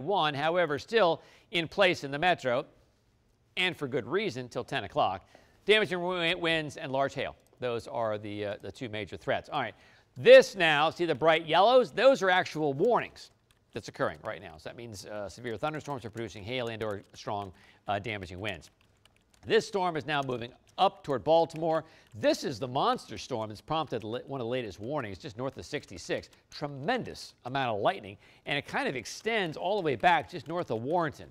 one, however, still in place in the metro, and for good reason, till 10 o'clock. Damaging winds and large hail. Those are the, uh, the two major threats. All right, this now, see the bright yellows? Those are actual warnings that's occurring right now. So that means uh, severe thunderstorms are producing hail and or strong uh, damaging winds. This storm is now moving up toward Baltimore. This is the monster storm that's prompted one of the latest warnings just north of 66. Tremendous amount of lightning, and it kind of extends all the way back just north of Warrenton.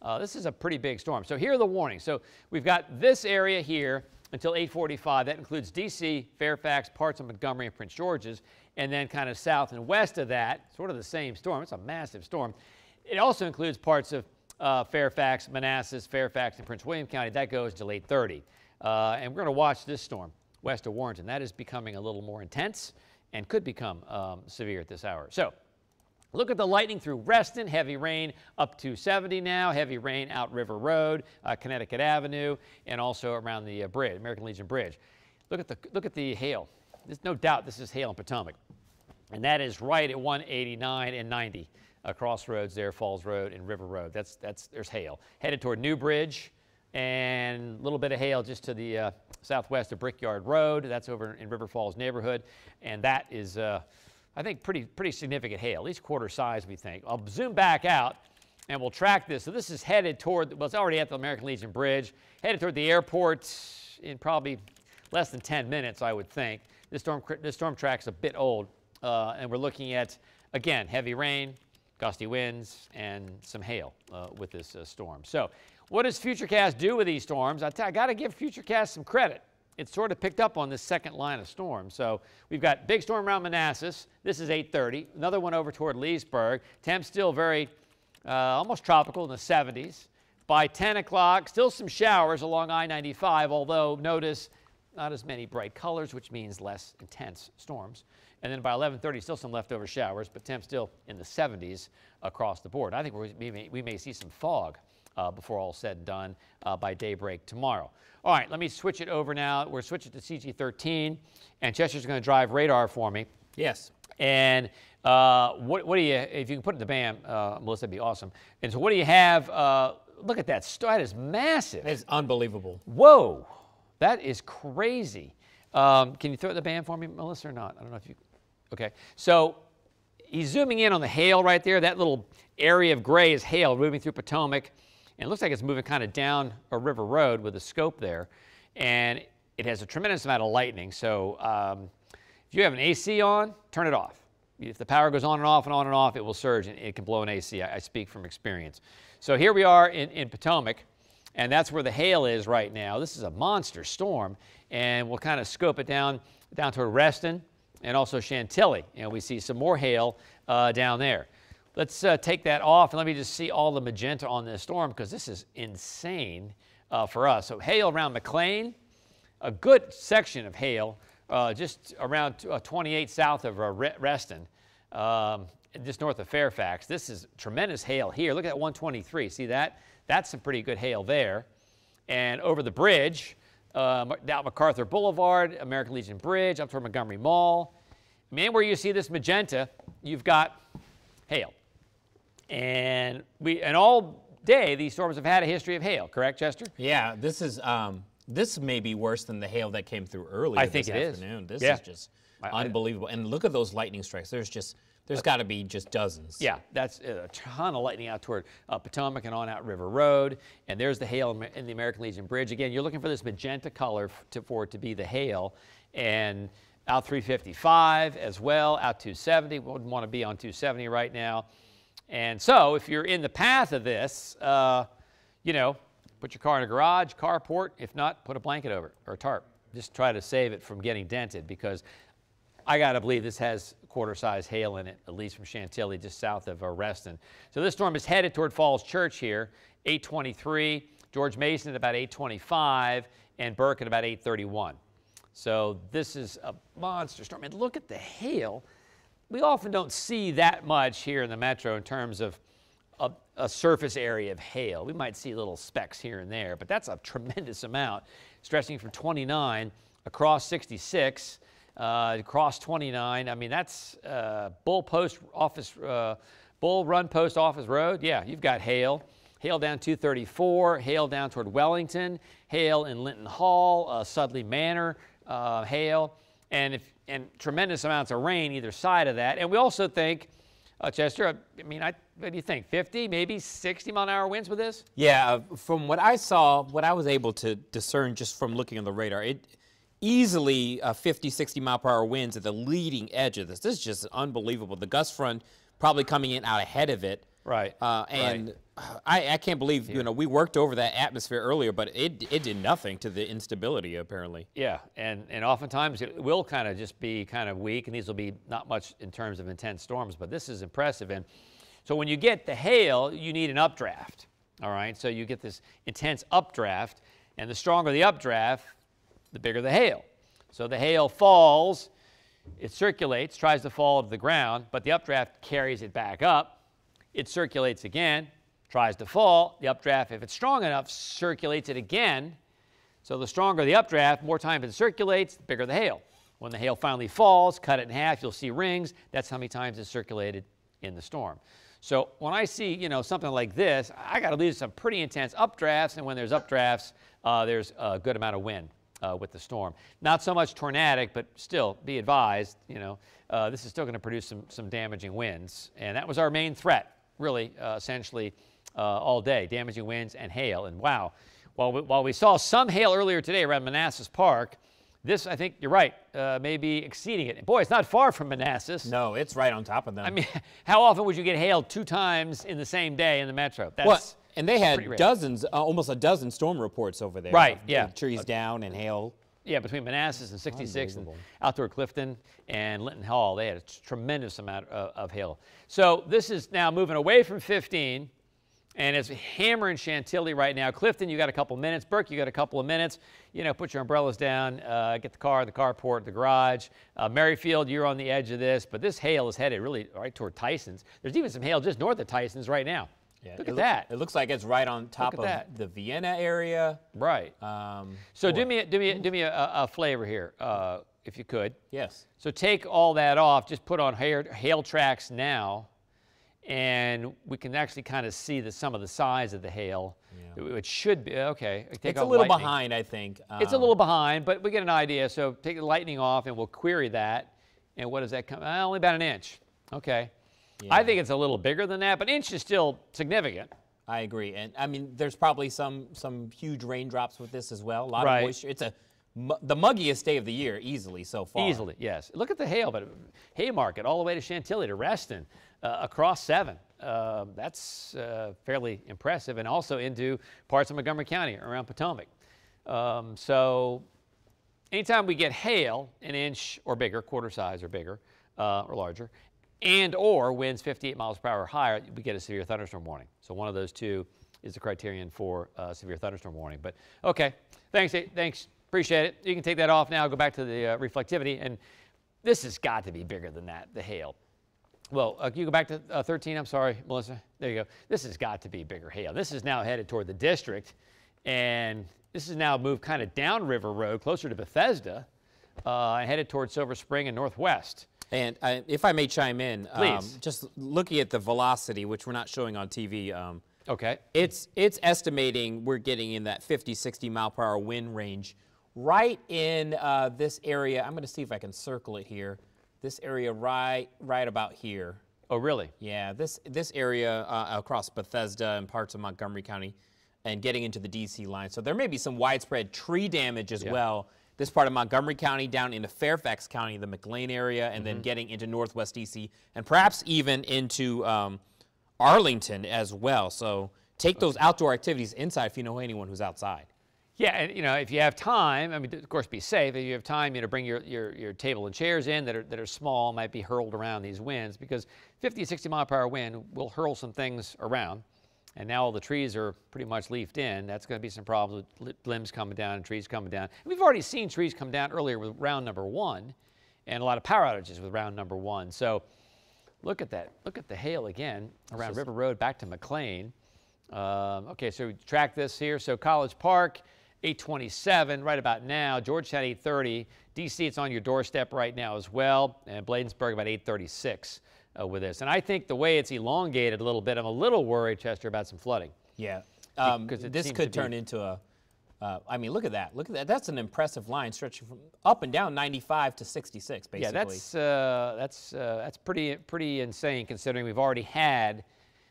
Uh, this is a pretty big storm. So here are the warnings. So we've got this area here until 845. That includes D.C., Fairfax, parts of Montgomery and Prince George's, and then kind of south and west of that, sort of the same storm. It's a massive storm. It also includes parts of uh, Fairfax, Manassas, Fairfax, and Prince William County. That goes to late 30. Uh, and we're going to watch this storm west of Warrenton. That is becoming a little more intense and could become um, severe at this hour. So Look at the lightning through Reston, heavy rain up to 70 now, heavy rain out River Road, uh, Connecticut Avenue, and also around the uh, bridge, American Legion Bridge. Look at the, look at the hail. There's no doubt this is hail in Potomac. And that is right at 189 and 90 uh, crossroads there, Falls Road and River Road. That's, that's, there's hail. Headed toward New Bridge and a little bit of hail just to the uh, southwest of Brickyard Road. That's over in River Falls neighborhood. And that is, uh, I think, pretty, pretty significant hail, at least quarter size, we think. I'll zoom back out and we'll track this. So this is headed toward, well, it's already at the American Legion Bridge, headed toward the airport in probably less than 10 minutes, I would think. This storm, this storm track's a bit old, uh, and we're looking at, again, heavy rain, gusty winds, and some hail uh, with this uh, storm. So what does Futurecast do with these storms? I, I got to give Futurecast some credit it sort of picked up on this second line of storm. So we've got big storm around Manassas. This is 8:30. Another one over toward Leesburg. Temps still very uh, almost tropical in the 70s. By 10 o'clock, still some showers along I-95, although notice not as many bright colors, which means less intense storms. And then by 11:30, still some leftover showers, but temps still in the 70s across the board. I think we may, we may see some fog uh, before all said and done uh, by daybreak tomorrow. All right, let me switch it over now. We're switching to CG13, and Chester's going to drive radar for me. Yes. And uh, what, what, do you, if you can put it in the band, uh, Melissa, that'd be awesome. And so what do you have? Uh, look at that. That is massive. It's unbelievable. Whoa. That is crazy. Um, can you throw it the band for me, Melissa, or not? I don't know if you. Okay. So he's zooming in on the hail right there. That little area of gray is hail moving through Potomac. And it looks like it's moving kind of down a river road with a scope there. And it has a tremendous amount of lightning. So um, if you have an AC on, turn it off. If the power goes on and off and on and off, it will surge and it can blow an AC. I, I speak from experience. So here we are in, in Potomac, and that's where the hail is right now. This is a monster storm, and we'll kind of scope it down, down toward Reston and also Chantilly. And we see some more hail uh, down there. Let's uh, take that off and let me just see all the magenta on this storm because this is insane uh, for us. So hail around McLean, a good section of hail uh, just around uh, 28 south of uh, Reston, um, just north of Fairfax. This is tremendous hail here. Look at 123. See that? That's some pretty good hail there. And over the bridge, uh, down MacArthur Boulevard, American Legion Bridge, up toward Montgomery Mall. Man, where you see this magenta, you've got hail. And we and all day these storms have had a history of hail, correct, Chester? Yeah, this is um, this may be worse than the hail that came through earlier I think this it afternoon. Is. This yeah. is just I, unbelievable. and look at those lightning strikes. There's just there's got to be just dozens. Yeah, that's a ton of lightning out toward uh, Potomac and on out River Road. And there's the hail in the American Legion Bridge. Again, you're looking for this magenta color to, for it to be the hail. And out 355 as well, out 270. Wouldn't want to be on 270 right now. And so if you're in the path of this, uh, you know, put your car in a garage, carport. If not, put a blanket over it or a tarp. Just try to save it from getting dented because I got to believe this has quarter size hail in it, at least from Chantilly, just south of uh, Reston. So this storm is headed toward Falls Church here, 823, George Mason at about 825, and Burke at about 831. So this is a monster storm. And look at the hail we often don't see that much here in the metro in terms of a, a, surface area of hail. We might see little specks here and there, but that's a tremendous amount, stretching from 29 across 66, uh, across 29. I mean, that's uh, Bull Post office uh, Bull Run Post Office Road, yeah, you've got hail. Hail down 234, hail down toward Wellington, hail in Linton Hall, uh, Sudley Manor, uh, hail, and, if, and tremendous amounts of rain either side of that. And we also think, uh, Chester, I mean, I, what do you think? 50, maybe 60 mile an hour winds with this? Yeah, uh, from what I saw, what I was able to discern just from looking on the radar, it easily uh, 50, 60 mile per hour winds at the leading edge of this. This is just unbelievable. The gust front probably coming in out ahead of it. Right. Uh, and I, I can't believe, you know, we worked over that atmosphere earlier, but it, it did nothing to the instability, apparently. Yeah, and, and oftentimes it will kind of just be kind of weak, and these will be not much in terms of intense storms, but this is impressive. And so when you get the hail, you need an updraft, all right? So you get this intense updraft, and the stronger the updraft, the bigger the hail. So the hail falls, it circulates, tries to fall to the ground, but the updraft carries it back up it circulates again, tries to fall. The updraft, if it's strong enough, circulates it again. So the stronger the updraft, more time it circulates, the bigger the hail. When the hail finally falls, cut it in half, you'll see rings. That's how many times it's circulated in the storm. So when I see, you know, something like this, I got to leave some pretty intense updrafts, and when there's updrafts, uh, there's a good amount of wind uh, with the storm. Not so much tornadic, but still be advised, you know, uh, this is still going to produce some, some damaging winds. And that was our main threat really uh, essentially uh, all day, damaging winds and hail. And wow, while we, while we saw some hail earlier today around Manassas Park, this, I think you're right, uh, may be exceeding it. Boy, it's not far from Manassas. No, it's right on top of them. I mean, how often would you get hail two times in the same day in the metro? That's well, and they had dozens, uh, almost a dozen storm reports over there. Right, yeah. Trees down and hail. Yeah, between Manassas and 66 and out outdoor Clifton and Linton Hall, they had a tremendous amount of, of, hail. So this is now moving away from 15, and it's hammering Chantilly right now. Clifton, you got a couple minutes. Burke, you got a couple of minutes. You know, put your umbrellas down, uh, get the car, the carport, the garage. Uh, Merrifield, you're on the edge of this, but this hail is headed really right toward Tyson's. There's even some hail just north of Tyson's right now. Yeah, Look at that. It looks like it's right on top of that. the Vienna area. Right. Um, so do me, do me, do me a, a flavor here, uh, if you could. Yes. So take all that off. Just put on hail, hail tracks now, and we can actually kind of see the, some of the size of the hail. Yeah. It, it should be okay. Take it's a little lightning. behind, I think. Um, it's a little behind, but we get an idea. So take the lightning off, and we'll query that. And what does that come? Uh, only about an inch. Okay. Yeah. I think it's a little bigger than that, but inch is still significant. I agree, and I mean, there's probably some some huge raindrops with this as well. A lot right. of moisture. It's a the muggiest day of the year, easily so far. Easily, yes. Look at the hail, but Haymarket all the way to Chantilly to Reston, across seven. Uh, that's uh, fairly impressive, and also into parts of Montgomery County around Potomac. Um, so, anytime we get hail, an inch or bigger, quarter size or bigger uh, or larger, and or winds 58 miles per hour or higher, we get a severe thunderstorm warning. So one of those two is the criterion for uh, severe thunderstorm warning. But okay, thanks, thanks, appreciate it. You can take that off now. Go back to the uh, reflectivity, and this has got to be bigger than that. The hail. Well, uh, you go back to uh, 13. I'm sorry, Melissa. There you go. This has got to be bigger hail. This is now headed toward the district, and this is now moved kind of down River Road, closer to Bethesda, uh, and headed toward Silver Spring and Northwest. And I, if I may chime in, um, just looking at the velocity, which we're not showing on TV. Um, okay. It's it's estimating we're getting in that 50, 60 mile per hour wind range, right in uh, this area. I'm going to see if I can circle it here. This area right right about here. Oh, really? Yeah. This this area uh, across Bethesda and parts of Montgomery County, and getting into the DC line. So there may be some widespread tree damage as yeah. well this part of Montgomery County down into Fairfax County, the McLean area, and mm-hmm. then getting into Northwest DC, and perhaps even into um, Arlington as well. So take those outdoor activities inside if you know anyone who's outside. Yeah, and you know, if you have time, I mean, of course, be safe. If you have time, you know, bring your, your, your table and chairs in that are, that are small, might be hurled around these winds because 50, 60 mile per hour wind will hurl some things around and now all the trees are pretty much leafed in, that's going to be some problems with limbs coming down and trees coming down. And we've already seen trees come down earlier with round number one and a lot of power outages with round number one. So look at that. Look at the hail again around River Road back to McLean. Um, okay, so we track this here. So College Park, 827 right about now. Georgetown, 830. DC, it's on your doorstep right now as well. And Bladensburg, about 836. uh, with this. And I think the way it's elongated a little bit, I'm a little worried, Chester, about some flooding. Yeah. Um, this could turn into a. Uh, I mean, look at that. Look at that. That's an impressive line stretching from up and down 95 to 66, basically. Yeah, that's uh, that's uh, that's pretty pretty insane considering we've already had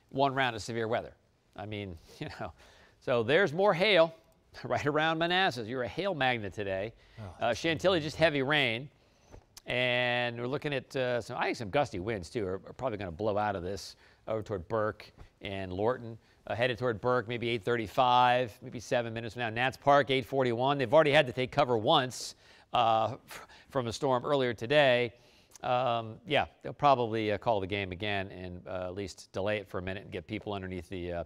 one round of severe weather. I mean, you know, so there's more hail right around Manassas. You're a hail magnet today. Oh, uh, Chantilly just heavy rain, and we're looking at uh, some I think some gusty winds too. Are, are probably going to blow out of this over toward Burke and Lorton. Uh, headed toward Burke, maybe 8:35, maybe seven minutes from now. Nats Park, 8:41. They've already had to take cover once uh, from a storm earlier today. Um, yeah, they'll probably uh, call the game again and uh, at least delay it for a minute and get people underneath the, uh,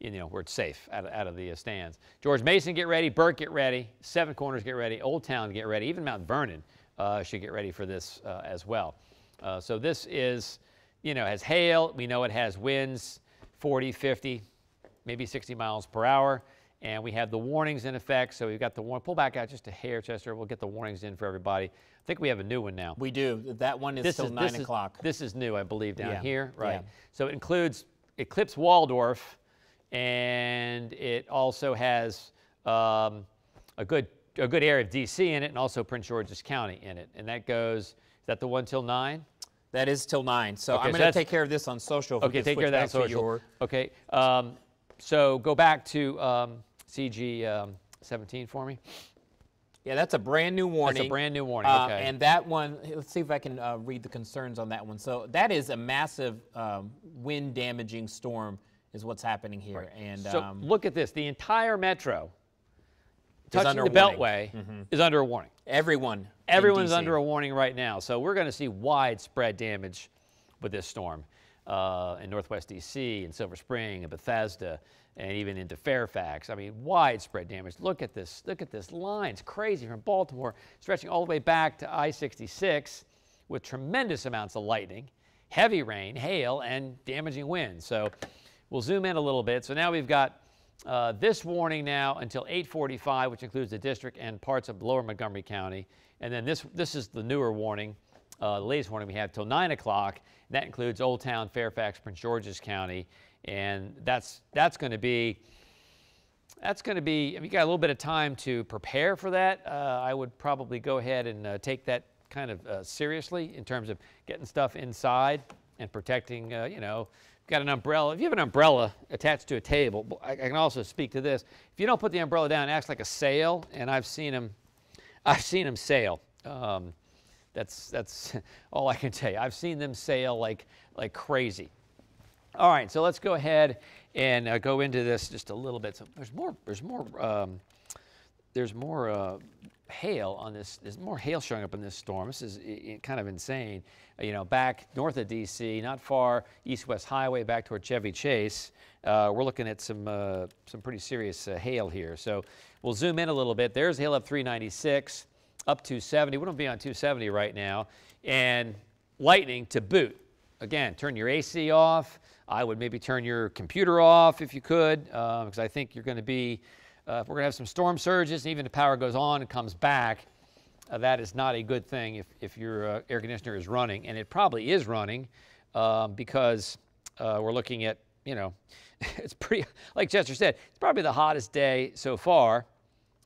you know, where it's safe out of, out of the uh, stands. George Mason, get ready. Burke, get ready. Seven Corners, get ready. Old Town, get ready. Even Mount Vernon uh, should get ready for this uh, as well. Uh, so this is, you know, has hail. We know it has winds, 40, 50, maybe 60 miles per hour. And we have the warnings in effect. So we've got the warning. Pull back out just a hair, Chester. We'll get the warnings in for everybody. I think we have a new one now. We do. That one is This till is 9 o'clock. this is new, I believe, down Yeah, here. Right. yeah. So it includes Eclipse Waldorf, and it also has um, a good a good area of DC in it, and also Prince George's County in it. And that goes. Is that the one till nine? That is till 9. So Okay, I'm so going to take care of this on social. Okay, take care of that on social. your- Okay. Um, so go back to um, CG um, 17 for me. Yeah, that's a brand new warning. That's a brand new warning, Uh, okay. And that one, let's see if I can uh, read the concerns on that one. So that is a massive um, wind damaging storm, is what's happening here. And So um, look at this. The entire metro touching under the warning. Mm-hmm. Beltway is under a warning. everyone. in Everyone's under a warning right now. So we're going to see widespread damage with this storm uh, in Northwest DC in Silver Spring and Bethesda and even into Fairfax. I mean, widespread damage. Look at this. Look at this line. It's crazy from Baltimore, stretching all the way back to I-66 with tremendous amounts of lightning, heavy rain, hail, and damaging winds. So we'll zoom in a little bit. So now we've got uh, this warning now until 8:45, which includes the district and parts of Lower Montgomery County, and then this this is the newer warning, uh, the latest warning we have till 9 o'clock. That includes Old Town, Fairfax, Prince George's County, and that's that's going to be that's going to be. If you got a little bit of time to prepare for that, uh, I would probably go ahead and uh, take that kind of uh, seriously in terms of getting stuff inside and protecting. Uh, you know, got an umbrella. If you have an umbrella attached to a table, I can also speak to this. If you don't put the umbrella down, it acts like a sail, and I've seen them. I've seen them sail. Um, that's that's all I can tell you. I've seen them sail like like crazy. All right, so let's go ahead and uh, go into this just a little bit. So there's more. There's more. Um, there's more uh, hail on this. There's more hail showing up in this storm. This is i- i- kind of insane. Uh, you know, back north of D.C., not far east-west highway, back toward Chevy Chase. Uh, we're looking at some uh, some pretty serious uh, hail here. So we'll zoom in a little bit. There's hail up 396, up 270. We don't be on 270 right now, and lightning to boot. Again, turn your AC off. I would maybe turn your computer off if you could, because I think you're going to be, uh, if we're going to have some storm surges, and even if the power goes on and comes back, uh, that is not a good thing if, if your uh, air conditioner is running. And it probably is running um, because uh, we're looking at, you know, it's pretty, like Chester said, it's probably the hottest day so far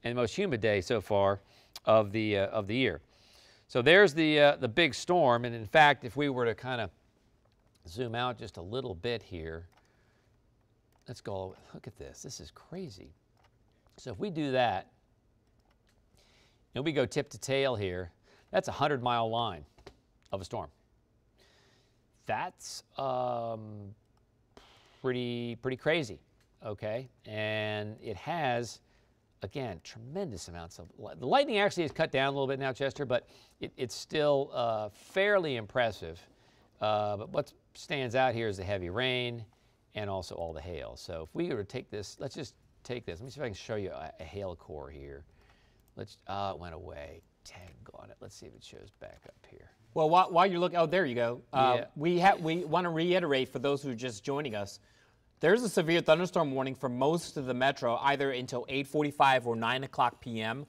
and the most humid day so far of the, uh, of the year. So there's the, uh, the big storm. And in fact, if we were to kind of zoom out just a little bit here, let's go, look at this. This is crazy. So if we do that, and we go tip to tail here, that's a 100 mile line of a storm. That's um, pretty, pretty crazy, okay? And it has, again, tremendous amounts of light. The lightning actually has cut down a little bit now, Chester, but it, it's still uh, fairly impressive. Uh, but what stands out here is the heavy rain and also all the hail. So if we were to take this, let's just take this. Let me see if I can show you a, a hail core here. Let's, ah, it went away. Tag on it. Let's see if it shows back up here. Well, while, while you're looking, oh, there you go. Uh, Yeah. We ha- we want to reiterate for those who are just joining us. There's a severe thunderstorm warning for most of the metro, either until 8:45 or 9 o'clock p.m.,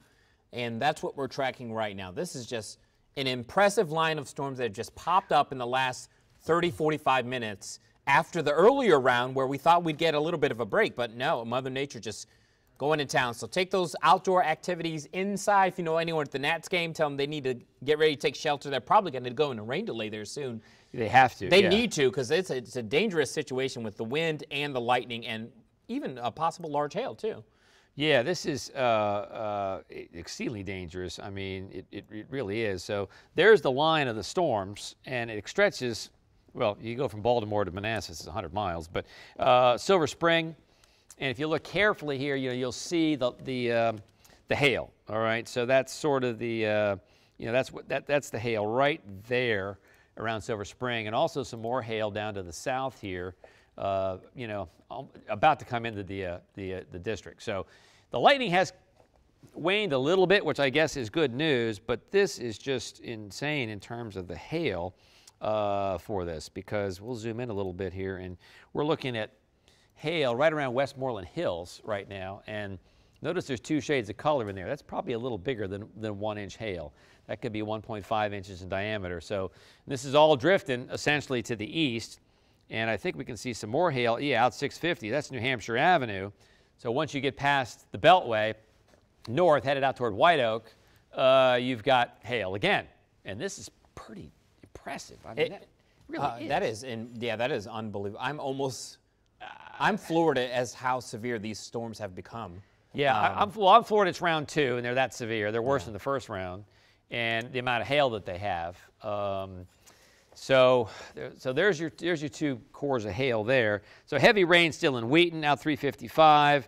and that's what we're tracking right now. This is just an impressive line of storms that have just popped up in the last 30, 45 minutes after the earlier round where we thought we'd get a little bit of a break. But no, Mother Nature just going to town. So take those outdoor activities inside. If you know anyone at the Nats game, tell them they need to get ready to take shelter. They're probably going to go in a rain delay there soon. They have to. They yeah. need to because it's a, it's a dangerous situation with the wind and the lightning and even a possible large hail too. Yeah, this is uh, uh, exceedingly dangerous. I mean, it, it, it, really is. So there's the line of the storms, and it stretches. Well, you go from Baltimore to Manassas, it's 100 miles, but uh, Silver Spring, and if you look carefully here, you know, you'll see the the um, the hail. All right, so that's sort of the uh, you know that's what that that's the hail right there around Silver Spring, and also some more hail down to the south here. Uh, you know, um, about to come into the uh, the uh, the district. So the lightning has waned a little bit, which I guess is good news. But this is just insane in terms of the hail uh, for this, because we'll zoom in a little bit here, and we're looking at hail right around Westmoreland Hills right now. And notice there's two shades of color in there. That's probably a little bigger than, than one inch hail. That could be 1.5 inches in diameter. So this is all drifting essentially to the east. And I think we can see some more hail. Yeah, out 650. That's New Hampshire Avenue. So once you get past the Beltway, north, headed out toward White Oak, uh, you've got hail again. And this is pretty impressive. I mean, It- that really Uh, is. That is, and yeah, that is unbelievable. I'm almost, I'm floored at as how severe these storms have become. Yeah, Um, I, I'm, well, I'm Florida. It's round two, and they're that severe. They're worse than the first round, and the amount of hail that they have. Um, so, so there's your there's your two cores of hail there. So heavy rain still in Wheaton, out 355.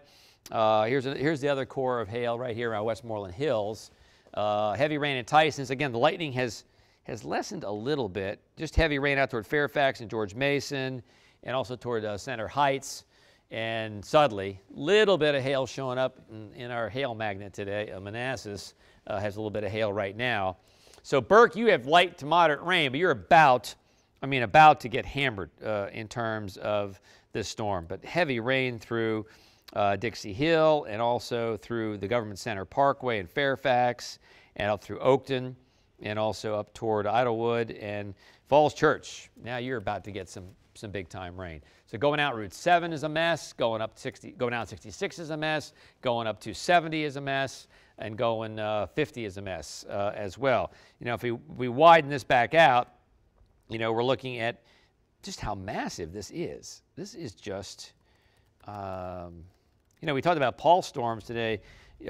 Uh, here's a, here's the other core of hail right here around Westmoreland Hills. Uh, heavy rain in Tyson's. Again, the lightning has has lessened a little bit. Just heavy rain out toward Fairfax and George Mason, and also toward uh, Center Heights and Sudley. Little bit of hail showing up in, in our hail magnet today. Uh, Manassas uh, has a little bit of hail right now. So Burke, you have light to moderate rain, but you're about, I mean, about to get hammered uh, in terms of this storm. But heavy rain through uh, Dixie Hill and also through the Government Center Parkway in Fairfax and up through Oakton and also up toward Idylwood and Falls Church. Now you're about to get some some big time rain. So going out Route 7 is a mess, going up 60, going out 66 is a mess, going up to 70 is a mess, and going uh, 50 is a mess uh, as well. You know, if we, we widen this back out, you know, we're looking at just how massive this is. This is just, um, you know, we talked about Paul storms today,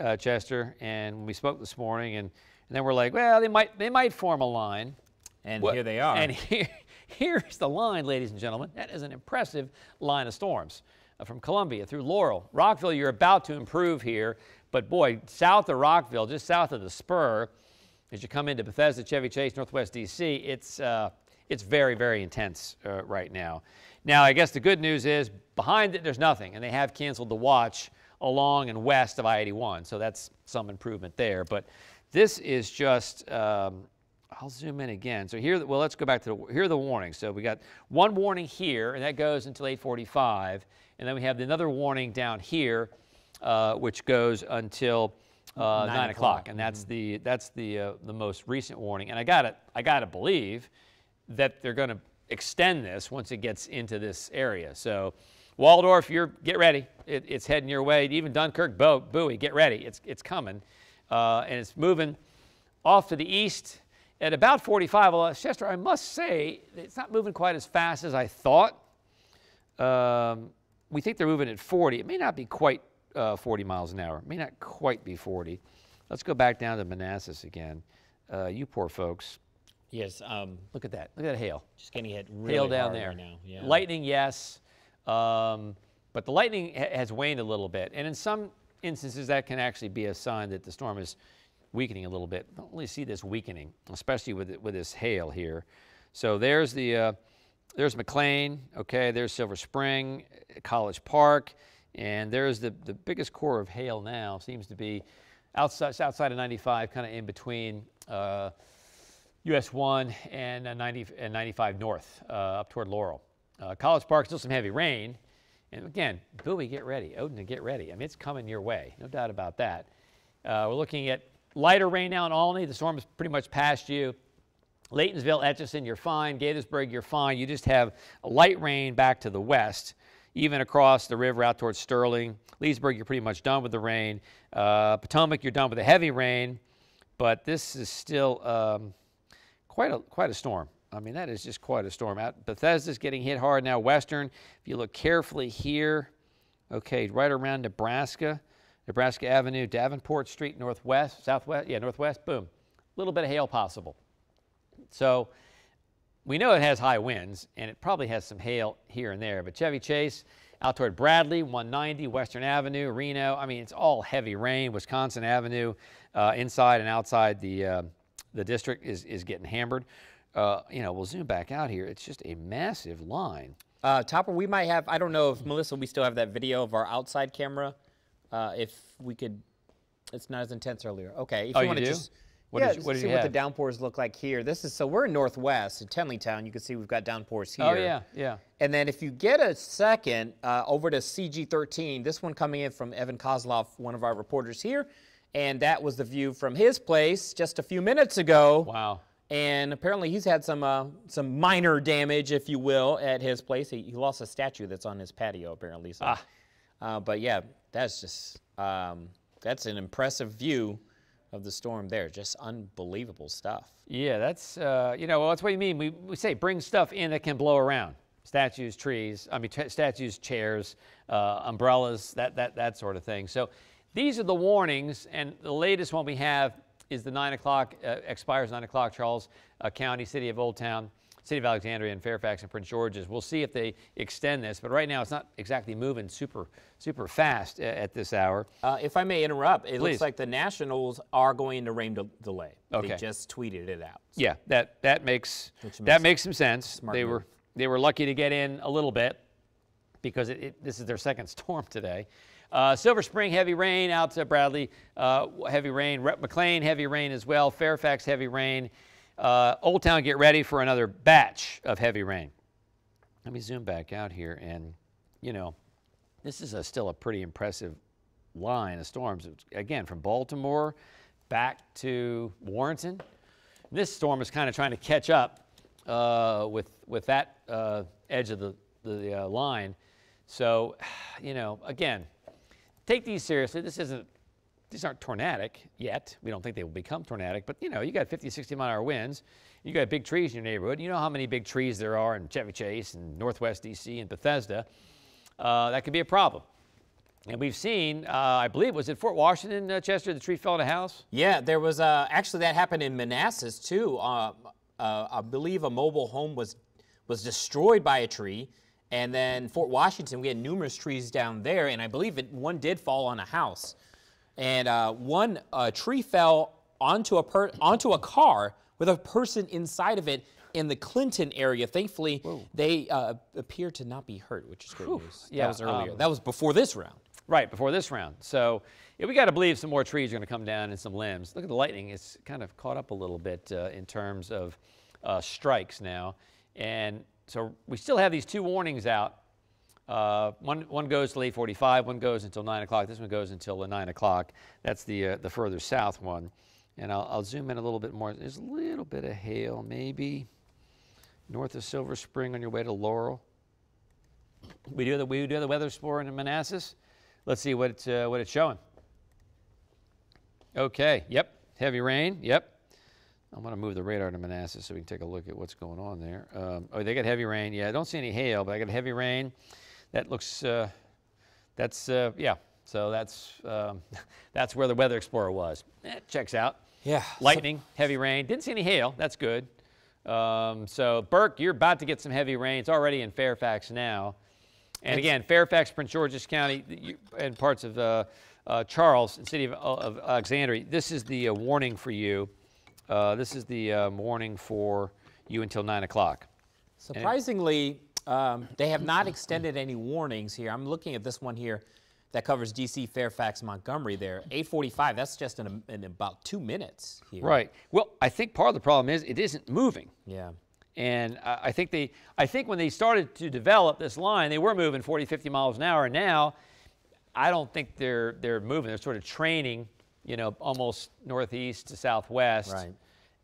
uh, Chester, and we spoke this morning, and, and then we're like, well, they might they might form a line. And What- here they are. And here, here's the line, ladies and gentlemen. That is an impressive line of storms uh, from Columbia through Laurel. Rockville, you're about to improve here, but boy, south of Rockville, just south of the spur, as you come into Bethesda, Chevy Chase, Northwest DC, it's, uh, it's very, very intense uh, right now. Now, I guess the good news is behind it, there's nothing, and they have canceled the watch along and west of I 81, so that's some improvement there. But this is just, um, I'll zoom in again. So here, well, let's go back to the, here are the warnings. So we got one warning here, and that goes until 8:45, and then we have another warning down here, uh, which goes until uh, Nine nine, o'clock, o'clock. and that's the that's the uh, the most recent warning. And I got to I got to believe that they're going to extend this once it gets into this area. So. Waldorf, you're get ready. It, it's heading your way. Even Dunkirk, Bo, Bowie, get ready. It's it's coming, uh, and it's moving off to the east at about 45. Well, Chester, I must say, it's not moving quite as fast as I thought. Um, we think they're moving at 40. It may not be quite uh, 40 miles an hour. It may not quite be 40. Let's go back down to Manassas again. Uh, you poor folks. yes, um, Look at that. Look at that hail. just getting hit really hail down hard there. right now. Yeah. Lightning, yes. Um, but the lightning ha- has waned a little bit. And in some instances, that can actually be a sign that the storm is weakening a little bit. Don't really see this weakening, especially with, with this hail here. So there's the, uh, there's McLean, okay, there's Silver Spring, College Park, and there's the, the biggest core of hail now, seems to be outside, outside of 95, kind of in between uh, US 1 and, uh, 90, and 95 north, uh, up toward Laurel. Uh, College Park, still some heavy rain. And again, Bowie, get ready. Odin, get ready. I mean, it's coming your way, no doubt about that. Uh, we're looking at lighter rain now in Olney. The storm is pretty much past you. Laytonsville, Etchison, you're fine. Gaithersburg, you're fine. You just have light rain back to the west, even across the river out towards Sterling. Leesburg, you're pretty much done with the rain. Uh, Potomac, you're done with the heavy rain. But this is still um, quite a quite a storm. I mean, that is just quite a storm. Out Bethesda's getting hit hard now. Western, if you look carefully here, okay, right around Nebraska, Nebraska Avenue, Davenport Street, northwest, southwest, yeah, northwest, boom. A little bit of hail possible. So we know it has high winds, and it probably has some hail here and there. But Chevy Chase, out toward Bradley, 190, Western Avenue, Reno. I mean, it's all heavy rain. Wisconsin Avenue, uh, inside and outside the uh, the district is is getting hammered. Uh, you know, we'll zoom back out here. It's just a massive line. Uh, Topper, we might have. I don't know if Melissa, we still have that video of our outside camera. Uh, if we could, it's not as intense earlier. Okay. If Oh, you wanna do? Just, What yeah, did you- what did see you what the downpours look like here. This is so we're in northwest in Tenleytown. You can see we've got downpours here. Oh yeah, yeah. And then if you get a second uh, over to CG13, this one coming in from Evan Kozlov, one of our reporters here, and that was the view from his place just a few minutes ago. Wow. And apparently he's had some uh, some minor damage, if you will, at his place. He, he lost a statue that's on his patio, apparently. So. Ah. Uh, but yeah, that's just um, that's an impressive view of the storm there. Just unbelievable stuff. Yeah, that's uh, you know well, that's what you mean. We, we say bring stuff in that can blow around. Statues, trees. I mean, statues, chairs, uh, umbrellas, that that that sort of thing. So these are the warnings, and the latest one we have is the nine o'clock uh, expires nine o'clock. Charles uh, County, City of Old Town. City of Alexandria and Fairfax and Prince George's. We'll see if they extend this, but right now it's not exactly moving super super fast a- at this hour. Uh, if I may interrupt, it Please. looks like the Nationals are going into rain de- delay. Okay. They just tweeted it out. Yeah, that that makes Which that makes makes some sense. smart They move. were they were lucky to get in a little bit because it, it, this is their second storm today. Uh, Silver Spring heavy rain out to Bradley, uh, heavy rain. Rep McLean heavy rain as well. Fairfax heavy rain. Uh, Old Town get ready for another batch of heavy rain. Let me zoom back out here, and you know, this is a, still a pretty impressive line of storms. Again, from Baltimore back to Warrenton. This storm is kind of trying to catch up uh, with with that uh, edge of the the uh, line. So, you know, again, take these seriously. This isn't these aren't tornadic yet. We don't think they will become tornadic, but you know, you got 50, 60 mile an hour winds. You got big trees in your neighborhood. You know how many big trees there are in Chevy Chase and Northwest DC and Bethesda. Uh, that could be a problem. And we've seen, uh, I believe, was it Fort Washington, uh, Chester, the tree fell in a house? Yeah, there was uh, actually that happened in Manassas too. Uh, uh, I believe a mobile home was was destroyed by a tree, and then Fort Washington, we had numerous trees down there, and I believe it, one did fall on a house, and uh, one uh, tree fell onto a per, onto a car with a person inside of it in the Clinton area. Thankfully, they uh, appear to not be hurt, which is great news. Yeah, that was earlier. um, that was before this round. Right, before this round. So yeah, we got to believe some more trees are going to come down and some limbs. Look at the lightning. It's kind of caught up a little bit uh, in terms of uh, strikes now. And so we still have these two warnings out. Uh, one, one goes till 8:45, one goes until 9 o'clock. This one goes until the 9 o'clock. That's the, uh, the further south one. And I'll, I'll zoom in a little bit more. There's a little bit of hail, maybe north of Silver Spring on your way to Laurel. We do the we do the weather explorer in Manassas. Let's see what uh, what it's showing. Okay. Yep. Heavy rain. Yep. I'm going to move the radar to Manassas so we can take a look at what's going on there. Um, oh, they got heavy rain. Yeah, I don't see any hail, but I got heavy rain. That looks. Uh, that's uh, yeah. So that's um, that's where the weather explorer was. Eh, checks out. Yeah, so- Lightning, heavy rain. Didn't see any hail. That's good. Um, so Burke, you're about to get some heavy rain. It's already in Fairfax now. And again, Fairfax, Prince George's County, and parts of uh, uh, Charles, and city of, of Alexandria. This is the uh, warning for you. Uh, this is the um, warning for you until nine o'clock. Surprisingly, um, they have not extended any warnings here. I'm looking at this one here that covers DC, Fairfax, Montgomery there. 845, that's just in, a, in about two minutes here. Right. Well, I think part of the problem is it isn't moving. Yeah. And I I think they, I think when they started to develop this line, they were moving 40, 50 miles an hour. And now, I don't think they're they're moving. They're sort of training, you know, almost northeast to southwest. Right.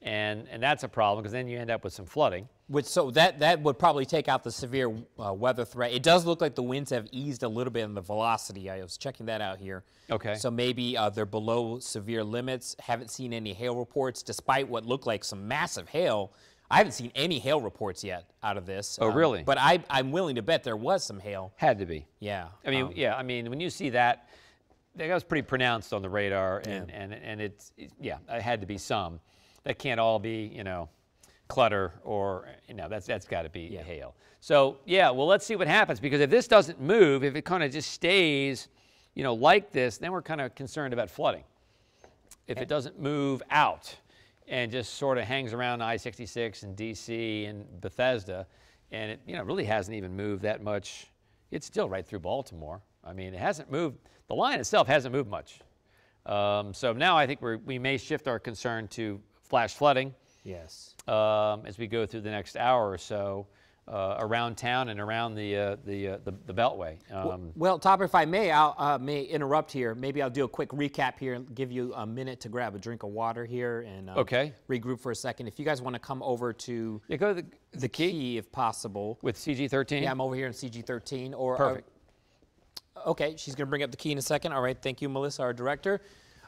and and that's a problem because then you end up with some flooding. Which so that that would probably take out the severe uh, weather threat. It does look like the winds have eased a little bit in the velocity. I was checking that out here. Okay. So maybe uh, they're below severe limits. Haven't seen any hail reports, despite what looked like some massive hail. I haven't seen any hail reports yet out of this. Oh, um, really? But I, I'm willing to bet there was some hail. Had to be. Yeah. I mean, um, yeah. I mean, when you see that, that was pretty pronounced on the radar, and and and it's it, yeah, it had to be some. That can't all be you know clutter or you know that's that's got to be Yeah. hail. So yeah, well let's see what happens because if this doesn't move, if it kind of just stays, you know, like this, then we're kind of concerned about flooding. If it doesn't move out and just sort of hangs around I-66 and DC and Bethesda, and it you know really hasn't even moved that much, it's still right through Baltimore. I mean, it hasn't moved. The line itself hasn't moved much. Um, so now I think we're, we may shift our concern to flash flooding Yes. um, as we go through the next hour or so uh, around town and around the uh, the, uh, the the Beltway. Um, Well, Topper, if I may, I'll uh, may interrupt here. Maybe I'll do a quick recap here and give you a minute to grab a drink of water here and um, Okay. regroup for a second. If you guys want to come over to yeah, go to the, the key, if possible. with CG13. Yeah, I'm over here in CG13. Or uh, Perfect. Okay, she's going to bring up the key in a second. All right, thank you, Melissa, our director.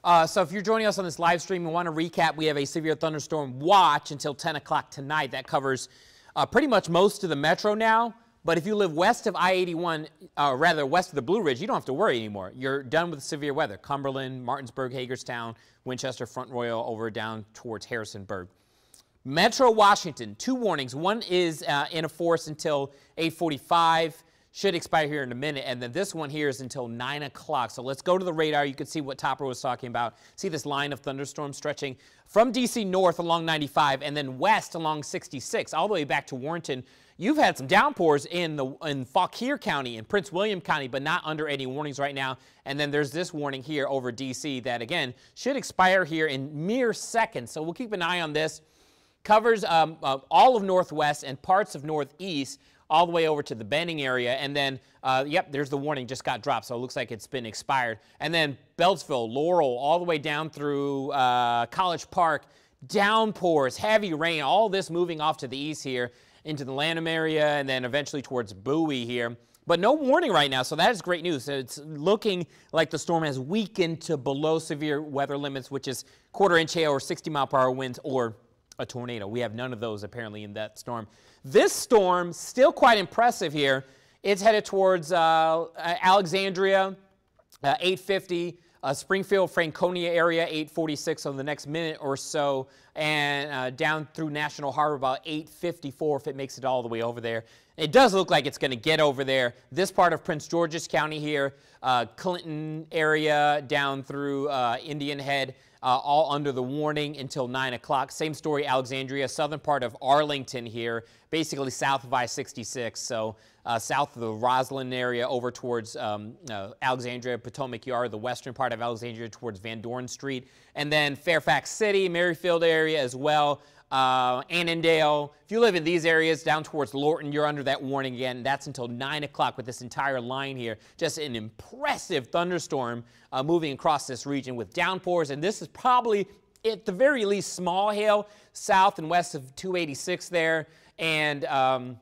Uh, so if you're joining us on this live stream and want to recap, we have a severe thunderstorm watch until 10 o'clock tonight. That covers uh, pretty much most of the metro now. But if you live west of I-81, uh, rather west of the Blue Ridge, you don't have to worry anymore. You're done with severe weather. Cumberland, Martinsburg, Hagerstown, Winchester, Front Royal, over down towards Harrisonburg. Metro Washington, two warnings. One is uh, in a force until 845, should expire here in a minute, and then this one here is until 9 o'clock. So let's go to the radar. You can see what Topper was talking about. See this line of thunderstorms stretching from D.C. north along 95 and then west along 66, all the way back to Warrenton. You've had some downpours in the in Fauquier County and Prince William County, but not under any warnings right now. And then there's this warning here over D.C. that again should expire here in mere seconds. So we'll keep an eye on this covers um, uh, all of Northwest and parts of Northeast, all the way over to the Benning area. And then, uh, yep, there's the warning just got dropped, so it looks like it's been expired. And then Beltsville, Laurel, all the way down through uh, College Park, downpours, heavy rain, all this moving off to the east here into the Lanham area and then eventually towards Bowie here. But no warning right now, so that is great news. It's looking like the storm has weakened to below severe weather limits, which is quarter inch hail or 60 mile per hour winds or a tornado. We have none of those apparently in that storm. This storm, still quite impressive here. It's headed towards uh, Alexandria, uh, 850, uh, Springfield, Franconia area, 846 on the next minute or so, and uh, down through National Harbor about 854 if it makes it all the way over there. It does look like it's going to get over there. This part of Prince George's County here, uh, Clinton area, down through uh, Indian Head, uh, all under the warning until 9 o'clock. Same story, Alexandria, southern part of Arlington here, basically south of I-66. So uh, south of the Rosslyn area over towards um, uh, Alexandria, Potomac Yard, the western part of Alexandria towards Van Dorn Street, and then Fairfax City, Merrifield area as well. Uh, Annandale. If you live in these areas down towards Lorton, you're under that warning again. That's until 9 o'clock with this entire line here. Just an impressive thunderstorm uh, moving across this region with downpours. And this is probably, at the very least, small hail south and west of 286 there. And um,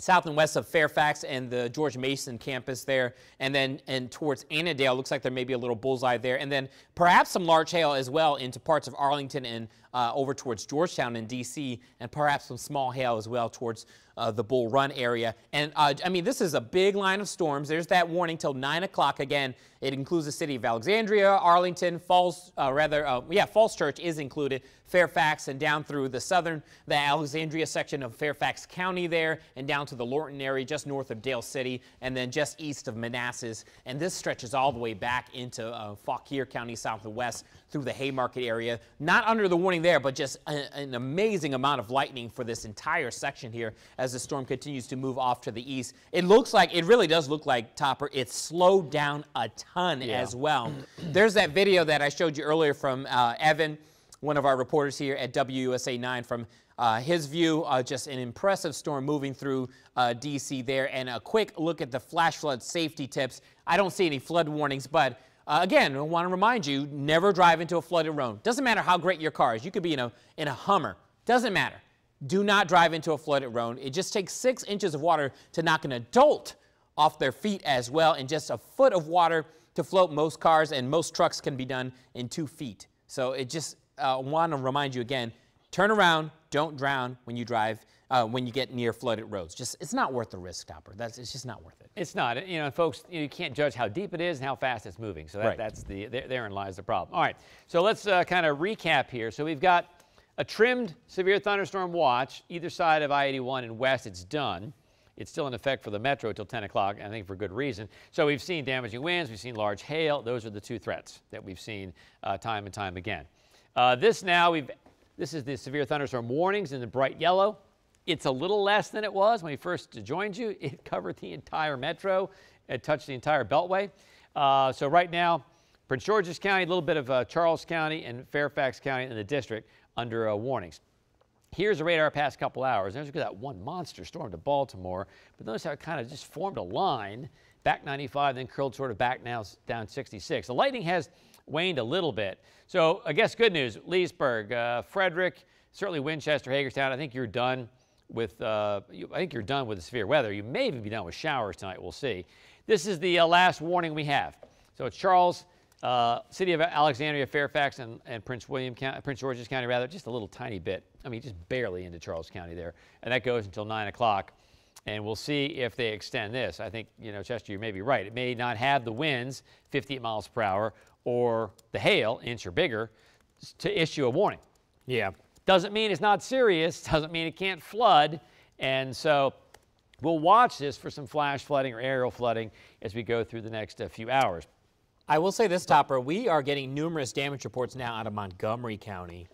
south and west of Fairfax and the George Mason campus there, and then and towards Annandale. Looks like there may be a little bullseye there, and then perhaps some large hail as well into parts of Arlington and uh, over towards Georgetown and D.C., and perhaps some small hail as well towards uh, the Bull Run area. And uh, I mean, this is a big line of storms. There's that warning till 9 o'clock. Again, it includes the city of Alexandria, Arlington, Falls, uh, rather, uh, yeah, Falls Church is included, Fairfax, and down through the southern, the Alexandria section of Fairfax County there, and down to the Lorton area just north of Dale City, and then just east of Manassas. And this stretches all the way back into uh, Fauquier County, south and west, through the Haymarket area. Not under the warning there, but just a, an amazing amount of lightning for this entire section here as the storm continues to move off to the east. It looks like, it really does look like, Topper, it's slowed down a ton as well. There's that video that I showed you earlier from uh, Evan, one of our reporters here at WUSA 9 from uh, his view, uh, just an impressive storm moving through uh, D.C. there. And a quick look at the flash flood safety tips. I don't see any flood warnings, but Uh, again, I want to remind you, never drive into a flooded road. Doesn't matter how great your car is. You could be in a, in a Hummer. Doesn't matter. Do not drive into a flooded road. It just takes six inches of water to knock an adult off their feet as well, and just a foot of water to float most cars and most trucks can be done in two feet. So it just uh, want to remind you again, turn around, don't drown when you drive, uh, when you get near flooded roads. Just it's not worth the risk, Topper. That's it's just not worth it. It's not. You know, folks, you, know, you can't judge how deep it is and how fast it's moving. So that, Right. that's the there, therein lies the problem. All right. So let's uh, kind of recap here. So we've got a trimmed severe thunderstorm watch either side of I-81 and west. It's done. It's still in effect for the metro till 10 o'clock, I think for good reason. So we've seen damaging winds, we've seen large hail. Those are the two threats that we've seen uh, time and time again. Uh, this now, we've this is the severe thunderstorm warnings in the bright yellow. It's a little less than it was when we first joined you. It covered the entire metro. It touched the entire beltway. Uh, so right now, Prince George's County, a little bit of uh, Charles County and Fairfax County in the district under uh, warnings. Here's a radar past couple hours. There's that one monster storm to Baltimore, but notice how it kind of just formed a line back 95, then curled sort of back now down 66. The lightning has waned a little bit. So I guess good news, Leesburg, uh, Frederick, certainly Winchester, Hagerstown. I think you're done with. Uh, you, I think you're done with the severe weather. You may even be done with showers tonight. We'll see. This is the uh, last warning we have. So it's Charles, uh, City of Alexandria, Fairfax, and, and Prince William County, Prince George's County, rather, just a little tiny bit. I mean, just barely into Charles County there, and that goes until nine o'clock. And we'll see if they extend this. I think you know, Chester, you may be right. It may not have the winds, 58 miles per hour, or the hail, inch or bigger, to issue a warning. Yeah. Doesn't mean it's not serious, doesn't mean it can't flood. And so we'll watch this for some flash flooding or areal flooding as we go through the next uh, few hours. I will say this, Topper. We are getting numerous damage reports now out of Montgomery County.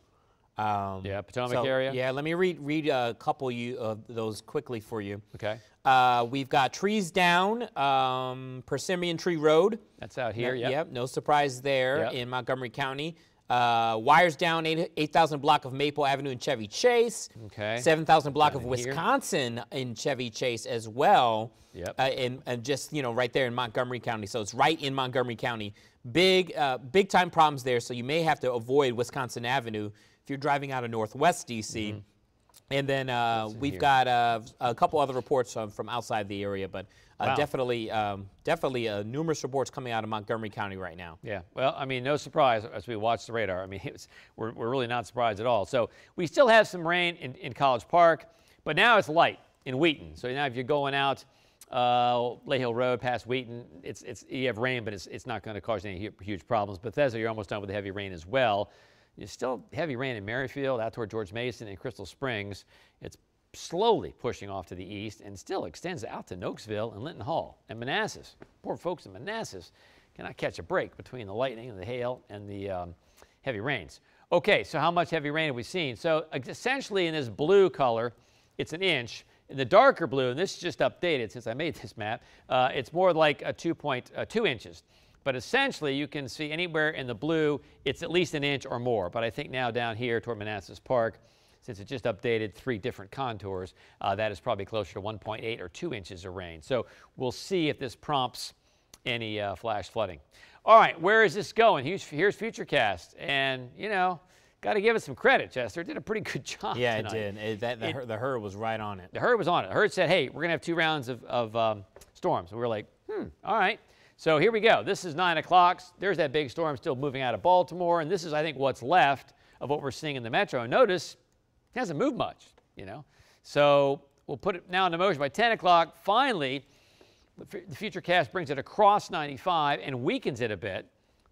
Um, Yeah, Potomac so, area? Yeah, let me read read a couple you, of those quickly for you. Okay. Uh, we've got trees down, um, Persimmon Tree Road. That's out here. Yep. Yep. no surprise there Yep. in Montgomery County. Uh, wires down, 8 8,000 block of Maple Avenue in Chevy Chase. Okay. 7,000 block Down of in here. Wisconsin in Chevy Chase as well. Yep. Uh, and, and just, you know, right there in Montgomery County. So it's right in Montgomery County. Big, uh, big time problems there. So you may have to avoid Wisconsin Avenue if you're driving out of Northwest DC. And then uh, we've here? got uh, a couple other reports from outside the area, but uh, Wow. definitely, um, definitely uh, numerous reports coming out of Montgomery County right now. Yeah, well, I mean, no surprise as we watch the radar. I mean, it's, we're, we're really not surprised at all. So we still have some rain in, in College Park, but now it's light in Wheaton. So now if you're going out uh, Lay Hill Road past Wheaton, it's, it's, you have rain, but it's, it's not going to cause any huge problems. Bethesda, you're almost done with the heavy rain as well. There's still heavy rain in Merrifield, out toward George Mason and Crystal Springs. It's slowly pushing off to the east and still extends out to Nokesville and Linton Hall and Manassas. Poor folks in Manassas cannot catch a break between the lightning and the hail and the um, heavy rains. Okay, so how much heavy rain have we seen? So uh, essentially in this blue color, it's an inch. In the darker blue, and this is just updated since I made this map, uh, it's more like a 2.2 inches. But essentially, you can see anywhere in the blue, it's at least an inch or more. But I think now down here toward Manassas Park, since it just updated three different contours, uh, that is probably closer to 1.8 or 2 inches of rain. So we'll see if this prompts any uh, flash flooding. All right, where is this going? Here's, here's Futurecast. And, you know, got to give it some credit, Chester. It did a pretty good job Yeah, tonight. it did. It, that, the, It- her, the herd was right on it. The herd was on it. The herd said, hey, we're going to have two rounds of, of um, storms. And we were like, hmm, all right. So here we go. This is 9 o'clock. There's that big storm still moving out of Baltimore. And this is, I think, what's left of what we're seeing in the metro. And notice it hasn't moved much, you know. So we'll put it now into motion. By 10 o'clock, finally, the, fu- future cast brings it across 95 and weakens it a bit.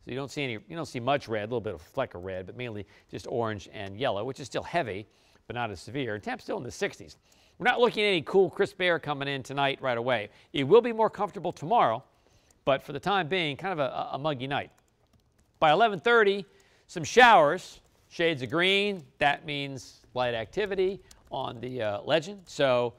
So you don't see any, you don't see much red, a little bit of fleck of red, but mainly just orange and yellow, which is still heavy, but not as severe. And temps still in the 60s. We're not looking at any cool, crisp air coming in tonight right away. It will be more comfortable tomorrow, but for the time being, kind of a, a muggy night. By 11:30, some showers, shades of green. That means light activity on the uh, legend. So,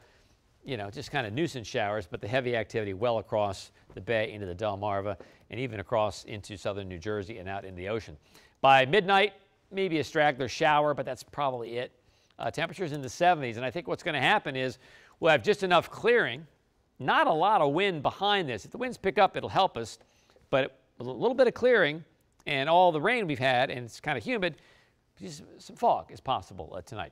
you know, just kind of nuisance showers, but the heavy activity well across the bay into the Delmarva and even across into southern New Jersey and out in the ocean. By midnight, maybe a straggler shower, but that's probably it. Uh, temperatures in the 70s, and I think what's going to happen is we'll have just enough clearing, not a lot of wind behind this. If the winds pick up, it'll help us, but a little bit of clearing and all the rain we've had, and it's kind of humid, just some fog is possible uh, tonight.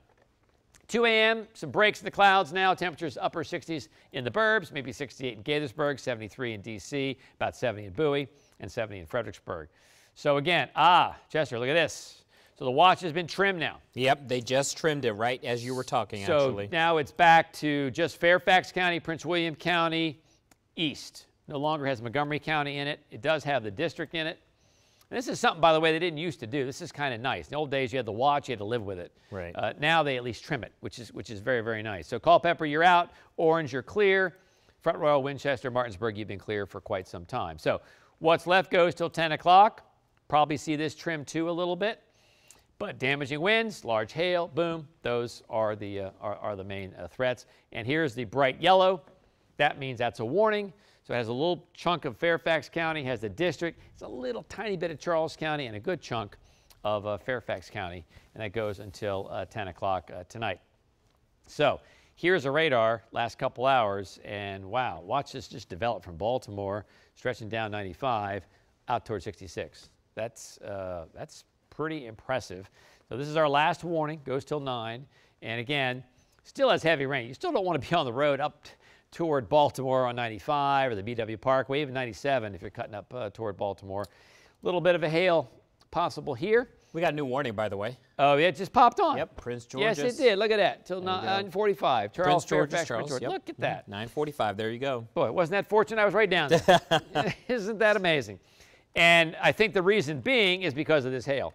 2 a.m., some breaks in the clouds now. Temperatures upper 60s in the burbs, maybe 68 in Gaithersburg, 73 in D.C., about 70 in Bowie, and 70 in Fredericksburg. So again, ah, Chester, look at this. So the watch has been trimmed now. Yep, they just trimmed it right as you were talking, so actually. now it's back to just Fairfax County, Prince William County, east. No longer has Montgomery County in it. It does have the district in it. And this is something, by the way, they didn't used to do. This is kind of nice. In the old days, you had the watch, you had to live with it. Right. Uh, now they at least trim it, which is which is very very nice. So Culpeper, you're out. Orange, you're clear. Front Royal, Winchester, Martinsburg, you've been clear for quite some time. So what's left goes till 10 o'clock. Probably see this trim too a little bit. But damaging winds, large hail, boom, those are the, uh, are, are, the main uh, threats. And here's the bright yellow. That means that's a warning. So it has a little chunk of Fairfax County, has the district. It's a little tiny bit of Charles County and a good chunk of uh, Fairfax County. And that goes until uh, 10 o'clock uh, tonight. So here's a radar last couple hours. And wow, watch this just develop from Baltimore, stretching down 95 out toward 66. That's, uh, that's pretty impressive. So this is our last warning, goes till 9. And again, still has heavy rain. You still don't want to be on the road up toward Baltimore on 95 or the BW Parkway, even 97 if you're cutting up uh, toward Baltimore. A little bit of a hail possible here. We got a new warning, by the way. Oh, yeah, it just popped on. Yep, Prince George's. Yes, it did. Look at that. Till 945. Charles Prince George's, Fairfax, Charles. George. Yep. Look at that. 945, there you go. Boy, wasn't that fortunate? I was right down there. Isn't that amazing? And I think the reason being is because of this hail.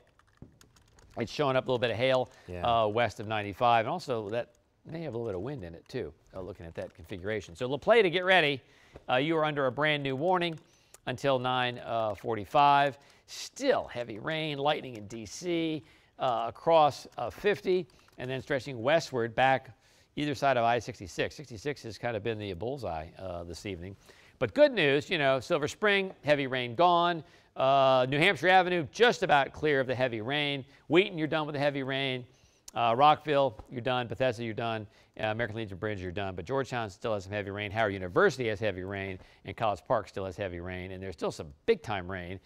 It's showing up a little bit of hail Yeah. uh, west of 95, and also that may have a little bit of wind in it too. Uh, looking at that configuration. So La Plata, get ready. Uh, you are under a brand new warning until 9:45. Still heavy rain, lightning in D.C. Uh, across uh, 50, and then stretching westward back either side of I-66. 66 has kind of been the bullseye uh, this evening. But good news, you know, Silver Spring, heavy rain gone. Uh, New Hampshire Avenue, just about clear of the heavy rain. Wheaton, you're done with the heavy rain. Uh, Rockville, you're done. Bethesda, you're done. Uh, American Legion Bridge, you're done. But Georgetown still has some heavy rain. Howard University has heavy rain. And College Park still has heavy rain. And there's still some big time rain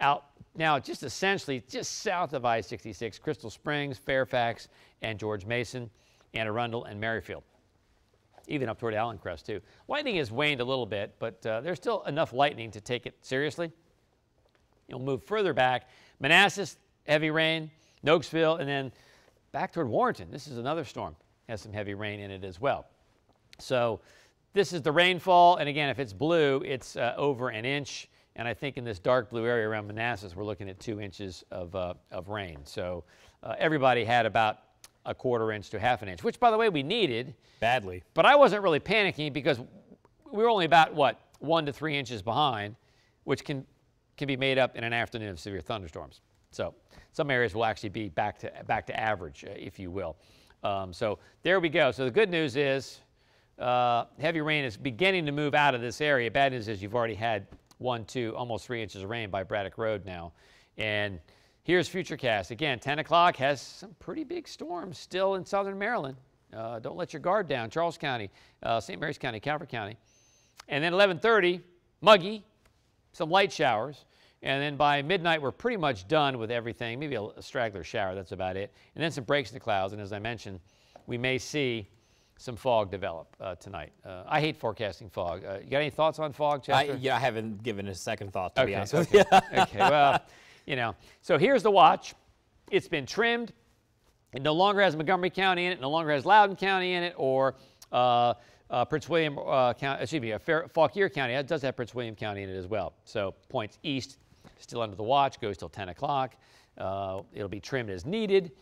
out now, just essentially just south of I 66, Crystal Springs, Fairfax, and George Mason, Anne Arundel, and Merrifield even up toward Allen Crest too. Lightning has waned a little bit, but uh, there's still enough lightning to take it seriously. You'll move further back. Manassas, heavy rain. Nokesville, and then back toward Warrenton. This is another storm. Has some heavy rain in it as well. So this is the rainfall, and again, if it's blue, it's uh, over an inch. And I think in this dark blue area around Manassas, we're looking at two inches of, uh, of rain. So uh, everybody had about a quarter inch to half an inch, which, by the way, we needed. Badly. But I wasn't really panicking because we were only about, what, one to three inches behind, which can, can be made up in an afternoon of severe thunderstorms. So some areas will actually be back to, back to average, uh, if you will. Um, so there we go. So the good news is uh, heavy rain is beginning to move out of this area. Bad news is you've already had one, two, almost three inches of rain by Braddock Road now. And here's Futurecast. Again, 10 o'clock has some pretty big storms still in southern Maryland. Uh, don't let your guard down. Charles County, uh, St. Mary's County, Calvert County. And then 11:30, muggy, some light showers. And then by midnight, we're pretty much done with everything. Maybe a, a straggler shower, that's about it. And then some breaks in the clouds. And as I mentioned, we may see some fog develop uh, tonight. Uh, I hate forecasting fog. Uh, you got any thoughts on fog, I, Chester? yeah, I haven't given a second thought, to be honest with okay. you. okay, well, you know. So here's the watch. It's been trimmed. It no longer has Montgomery County in it, no longer has Loudoun County in it, or uh, Prince William uh, County, excuse me, uh, Fauquier County. It does have Prince William County in it as well. So points east, still under the watch, goes till 10 o'clock. Uh, it'll be trimmed as needed.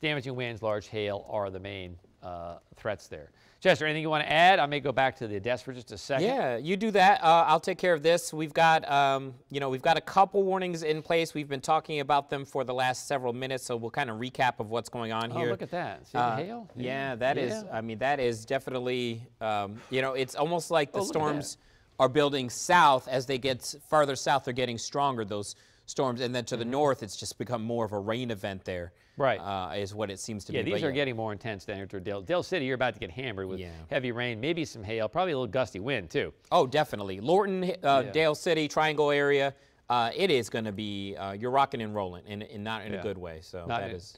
Damaging winds, large hail are the main uh, threats there. Chester, anything you want to add? I may go back to the desk for just a second. Yeah, you do that. Uh, I'll take care of this. We've got, um, you know, we've got a couple warnings in place. We've been talking about them for the last several minutes, so we'll kind of recap of what's going on here. Oh, here. look at that. See Uh, the hail? Yeah, that is. Yeah. I mean, that is definitely. Um, you know, it's almost like the Oh, at that. storms are building south as they get farther south. They're getting stronger. Those storms, and then to the north, it's just become more of a rain event there. Mm-hmm. Right. Uh, is what it seems to Yeah, be. these But are getting more intense down here Dale. Dale City, you're about to get hammered with Yeah. heavy rain, maybe some hail, probably a little gusty wind too. Oh, definitely. Lorton, uh, Yeah. Dale City, Triangle area. uh, it is going to be uh, you're rocking and rolling, and, and not in Yeah. a good way. So Not that is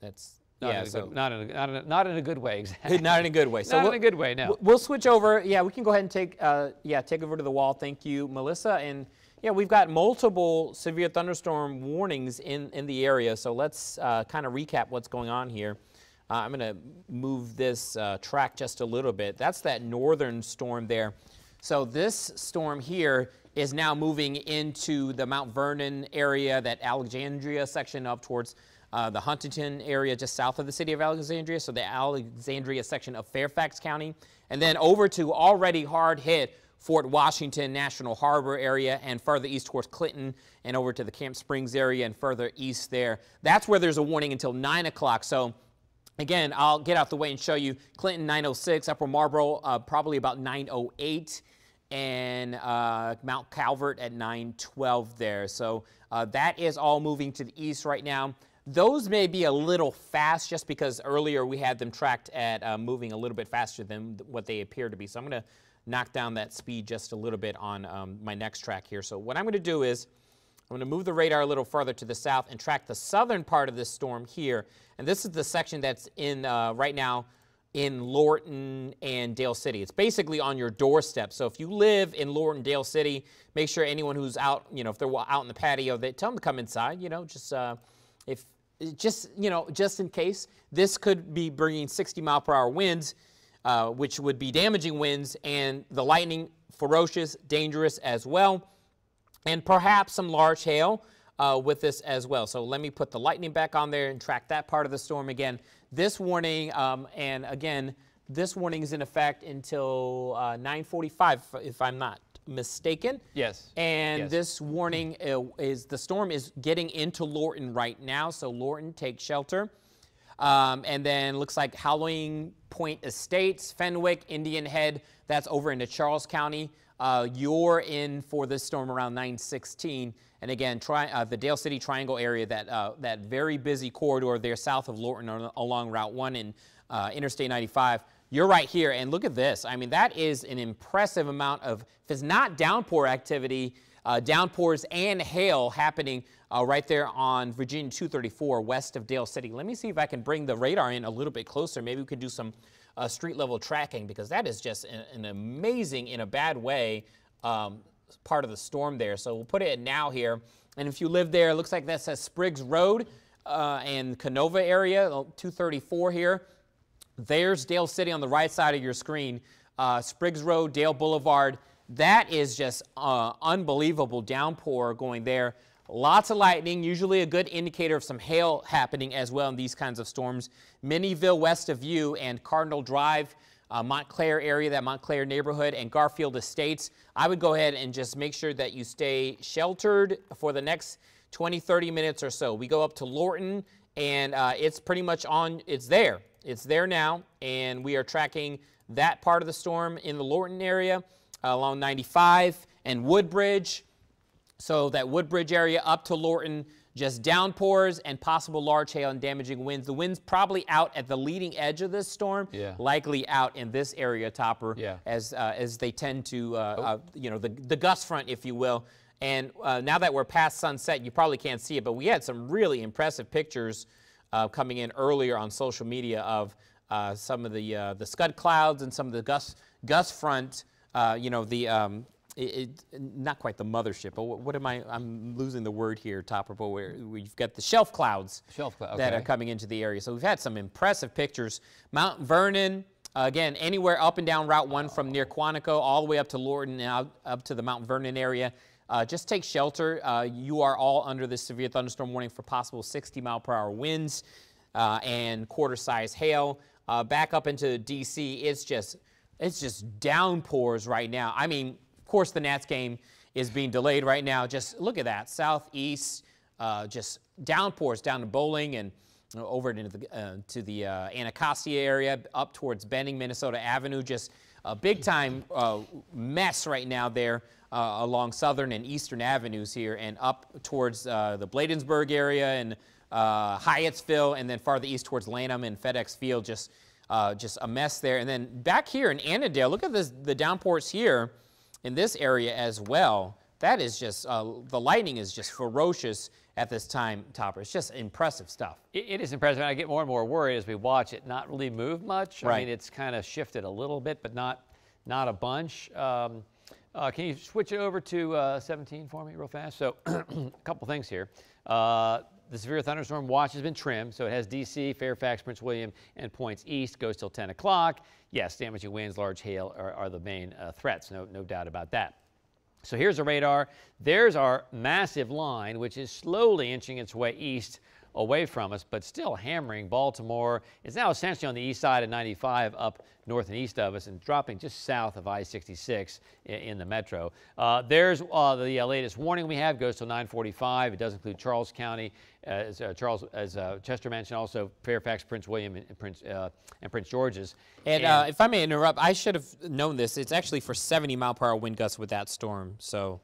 that's Not, yeah. in, a so good, not, in, a, not, in, a, not in a good way, exactly. not in a good way. So not we'll, in a good way, no. we'll- We'll switch over. Yeah, we can go ahead and take uh, yeah take over to the wall. Thank you, Melissa. And yeah, we've got multiple severe thunderstorm warnings in in the area. So let's uh, kind of recap what's going on here. Uh, I'm going to move this uh, track just a little bit. That's that northern storm there. So this storm here is now moving into the Mount Vernon area, that Alexandria section up towards uh, the Huntington area just south of the city of Alexandria, so the Alexandria section of Fairfax County, and then over to already hard hit Fort Washington National Harbor area and further east towards Clinton and over to the Camp Springs area and further east there. That's where there's a warning until 9 o'clock. So Again, I'll get out the way and show you Clinton 906, Upper Marlboro uh, probably about 908, and uh, Mount Calvert at 912 there. So uh, that is all moving to the east right now. Those may be a little fast just because earlier we had them tracked at uh, moving a little bit faster than what they appear to be. So I'm going to knock down that speed just a little bit on um, my next track here. So what I'm going to do is I'm going to move the radar a little further to the south and track the southern part of this storm here. And this is the section that's in uh, right now in Lorton and Dale City. It's basically on your doorstep. So if you live in Lorton, Dale City, make sure anyone who's out, you know, if they're out in the patio, they tell them to come inside. You know, just uh, if just you know, just in case this could be bringing 60 mile per hour winds, uh, which would be damaging winds, and the lightning ferocious, dangerous as well and perhaps some large hail uh, with this as well. So let me put the lightning back on there and track that part of the storm again. This warning, um, and again, this warning is in effect until uh, 9:45, if I'm not mistaken. Yes. And Yes. this warning uh, is the storm is getting into Lorton right now, so Lorton take shelter. Um, and then looks like Howling Point Estates, Fenwick, Indian Head, that's over into Charles County. Uh, you're in for this storm around 916. And again, try, uh, the Dale City Triangle area, that, uh, that very busy corridor there south of Lorton on- along Route 1 and uh, Interstate 95. You're right here. And look at this. I mean, that is an impressive amount of, if it's not downpour activity, uh, downpours and hail happening uh, right there on Virginia 234 west of Dale City. Let me see if I can bring the radar in a little bit closer. Maybe we could do some uh, street level tracking because that is just an, an amazing, in a bad way, um, part of the storm there. So we'll put it now here. And if you live there, it looks like that says Spriggs Road uh, and Canova area, 234 here. There's Dale City on the right side of your screen. Uh, Spriggs Road, Dale Boulevard. That is just uh, unbelievable downpour going there. Lots of lightning, usually a good indicator of some hail happening as well in these kinds of storms. Minnieville west of you and Cardinal Drive, uh, Montclair area, that Montclair neighborhood, and Garfield Estates. I would go ahead and just make sure that you stay sheltered for the next 20, 30 minutes or so. We go up to Lorton, and uh, it's pretty much on, it's there. It's there now, and we are tracking that part of the storm in the Lorton area along 95 and Woodbridge. So that Woodbridge area up to Lorton, just downpours and possible large hail and damaging winds. The wind's probably out at the leading edge of this storm, Yeah. likely out in this area, Topper, Yeah. as uh, as they tend to, uh, uh, you know, the, the gust front, if you will. And uh, now that we're past sunset, you probably can't see it, but we had some really impressive pictures uh, coming in earlier on social media of uh, some of the uh, the scud clouds and some of the gust gust front. Uh, you know, the um, it, it, not quite the mothership, but what, what am I? I'm losing the word here, Topper. But where we've got the shelf clouds Shelf clou- that are coming into the area. So we've had some impressive pictures. Mount Vernon, uh, again, anywhere up and down Route 1 from near Quantico all the way up to Lorton and out, up to the Mount Vernon area. Uh, just take shelter. Uh, you are all under this severe thunderstorm warning for possible 60 mile per hour winds uh, and quarter size hail. Uh, back up into DC, it's just it's just downpours right now. I mean, of course, the Nats game is being delayed right now. Just look at that, southeast, uh, just downpours down to Bolling and uh, over into the, uh, to the uh, Anacostia area, up towards Benning, Minnesota Avenue. Just a big time uh, mess right now there uh, along Southern and Eastern Avenues here, and up towards uh, the Bladensburg area and Hyattsville, and then farther east towards Lanham and FedEx Field. Just uh, just a mess there. And then back here in Annandale, look at this, the downpours here in this area as well. That is just, uh, the lightning is just ferocious at this time, Topper. It's just impressive stuff. It, it is impressive. I get more and more worried as we watch it not really move much. I mean, it's kind of shifted a little bit, but not not a bunch. Um, uh, can you switch it over to uh, 17 for me real fast? So a couple things here. The severe thunderstorm watch has been trimmed, so it has DC, Fairfax, Prince William, and points east. Goes till 10 o'clock. Yes, damaging winds, large hail are, are the main uh, threats. No, no doubt about that. So here's a radar. There's our massive line, which is slowly inching its way east away from us, but still hammering Baltimore. It's now essentially on the east side of 95 up north and east of us and dropping just south of I-66 in the metro. Uh, there's uh, the uh, latest warning we have goes till 945. It does include Charles County, as uh, Charles, as uh, Chester mentioned, also Fairfax, Prince William, and, and Prince uh, and Prince George's. And uh, if I may interrupt, I should have known this. It's actually for 70 mile per hour wind gusts with that storm. So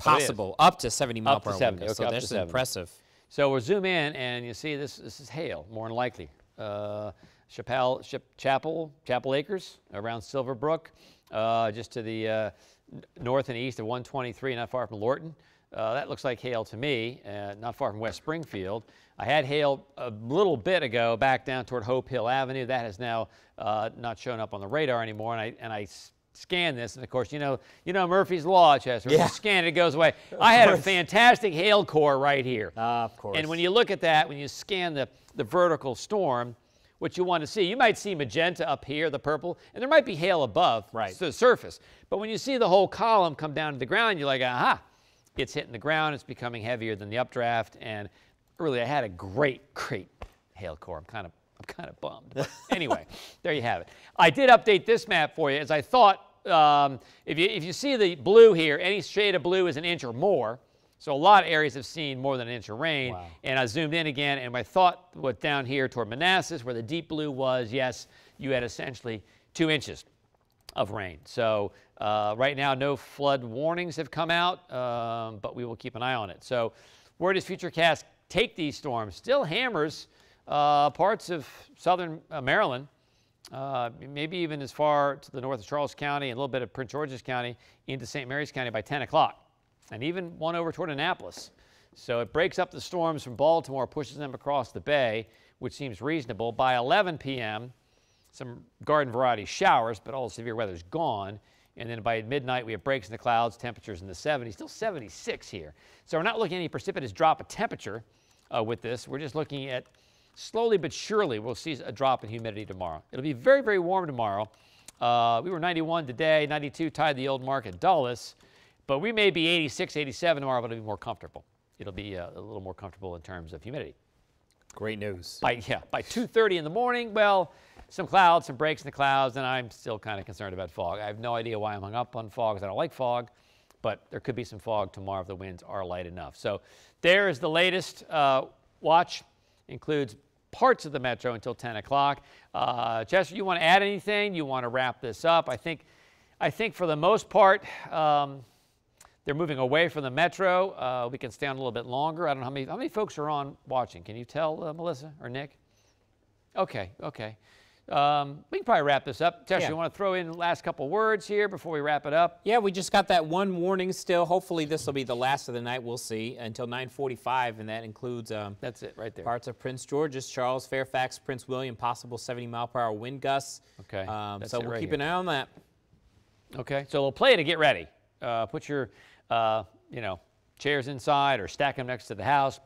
Oh, possible up to 70 mile Up per hour 70, wind gusts. okay, so to that's 70. impressive. So we'll zoom in, and you see this. This is hail, more than likely. Uh, Chappelle, Chap- Chapel, Chapel Acres around Silverbrook, uh, just to the uh, north and east of 123, not far from Lorton. Uh, that looks like hail to me, uh, not far from West Springfield. I had hail a little bit ago back down toward Hope Hill Avenue. That has now uh, not shown up on the radar anymore, and I and I s- scanned this, and of course, you know, you know Murphy's Law, Chester. Yeah. you scan it, it goes away. I had a fantastic hail core right here. Ah, of course. And when you look at that, when you scan the, the vertical storm, what you want to see, you might see magenta up here, the purple, and there might be hail above Right. the surface. But when you see the whole column come down to the ground, you're like, aha, it's hitting the ground, it's becoming heavier than the updraft. And really, I had a great, great hail core. I'm kind of I'm kind of bummed. But anyway, there you have it. I did update this map for you as I thought. Um, if, you, if you see the blue here, any shade of blue is an inch or more. So a lot of areas have seen more than an inch of rain. Wow. And I zoomed in again, and my thought what down here toward Manassas, where the deep blue was, yes, you had essentially two inches of rain. So uh, right now, no flood warnings have come out, um, but we will keep an eye on it. So where does Futurecast take these storms? Still hammers uh, parts of southern uh, Maryland, uh, maybe even as far to the north of Charles County and a little bit of Prince George's County into St. Mary's County by 10 o'clock, and even one over toward Annapolis. So it breaks up the storms from Baltimore, pushes them across the bay, which seems reasonable. By 11 p.m., some garden variety showers, but all the severe weather's gone. And then by midnight, we have breaks in the clouds, temperatures in the 70s, still 76 here. So we're not looking at any precipitous drop of temperature uh, with this. We're just looking at slowly but surely, we'll see a drop in humidity tomorrow. It'll be very, very warm tomorrow. Uh, we were 91 today, 92 tied the old mark at Dulles, but we may be 86, 87 tomorrow, but it'll be more comfortable. It'll be uh, a little more comfortable in terms of humidity Great news. by yeah by 2:30 in the morning. Well, some clouds, some breaks in the clouds, and I'm still kind of concerned about fog. I have no idea why I'm hung up on fog because I don't like fog, but there could be some fog tomorrow if the winds are light enough. So there is the latest uh, watch. Includes parts of the metro until 10 o'clock. Uh, Chester, you want to add anything? You want to wrap this up? I think, I think for the most part. Um, they're moving away from the metro. Uh, we can stay on a little bit longer. I don't know how many, how many folks are on watching. Can you tell, uh, Melissa or Nick? Okay, okay. Um, we can probably wrap this up. Tess, Yeah. you want to throw in the last couple words here before we wrap it up? Yeah, we just got that one warning still. Hopefully this will be the last of the night. We'll see until 9:45, and that includes um, That's it right there. parts of Prince George's, Charles, Fairfax, Prince William, possible 70 mile per hour wind gusts. Okay, Um, so we'll right keep here. an eye on that. Okay, so we'll play to get ready. Uh, put your, uh, you know, chairs inside or stack them next to the house.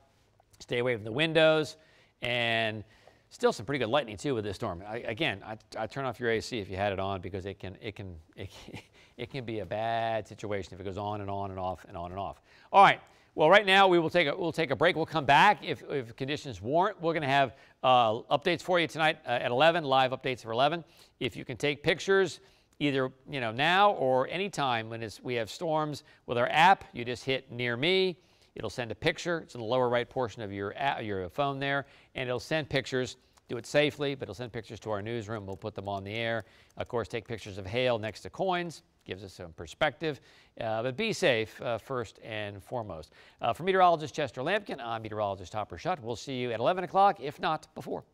Stay away from the windows, and still some pretty good lightning too with this storm. I, again, I, I turn off your AC if you had it on because it can, it can, it it can be a bad situation if it goes on and on and off and on and off. All right. Well, right now we will take a we'll take a break. We'll come back if, if conditions warrant. We're going to have uh, updates for you tonight uh, at 11, live updates for 11. If you can take pictures, either you know now or anytime when we have storms with our app, you just hit near me. It'll send a picture. It's in the lower right portion of your app, your phone there, and it'll send pictures. Do it safely, but it'll send pictures to our newsroom. We'll put them on the air. Of course, take pictures of hail next to coins. Gives us some perspective. Uh, but be safe uh, first and foremost. Uh, for meteorologist Chester Lampkin, I'm meteorologist Topper Shutt. We'll see you at 11 o'clock, if not before.